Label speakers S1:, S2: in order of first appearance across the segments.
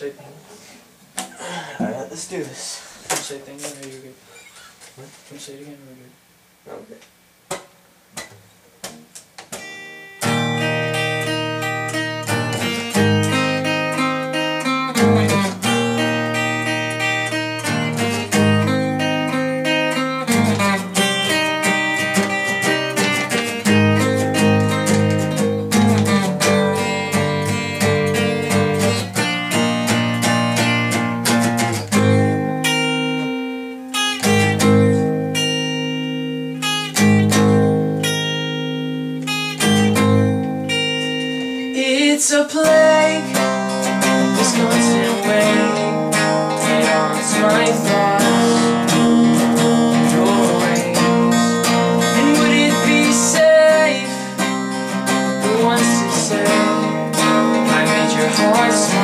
S1: say thing?
S2: Alright, let's do this.
S1: Can you say thing again or you're good?
S2: What?
S1: Can you say it again or you're good?
S2: Okay.
S1: It's a plague, this constant weight It haunts my thoughts, your ways. And would it be safe, Who wants to say I made your heart smile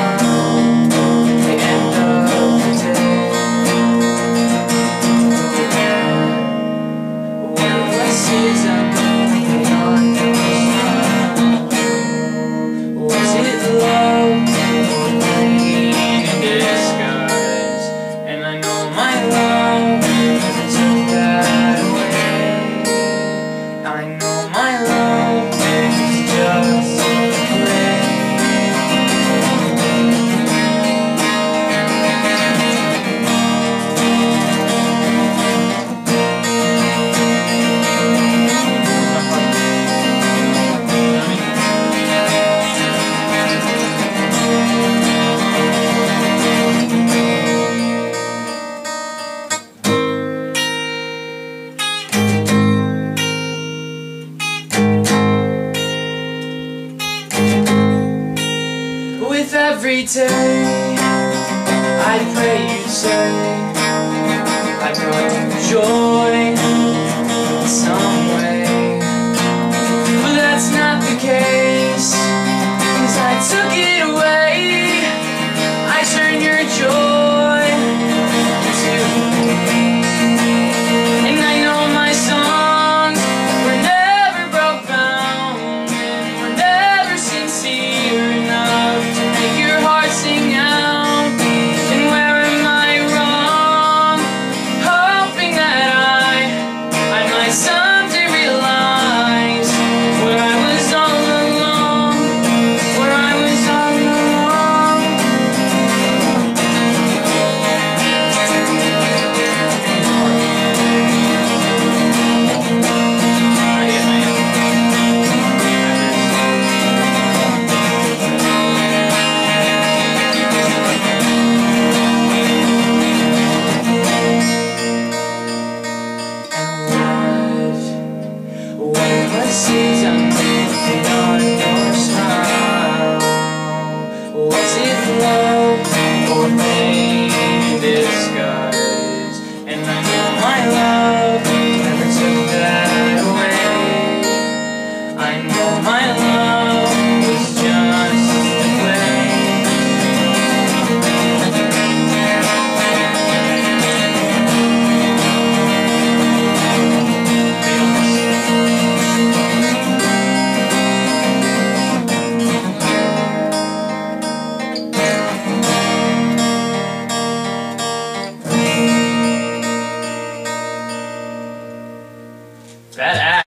S1: if every day. I pray you say I brought joy.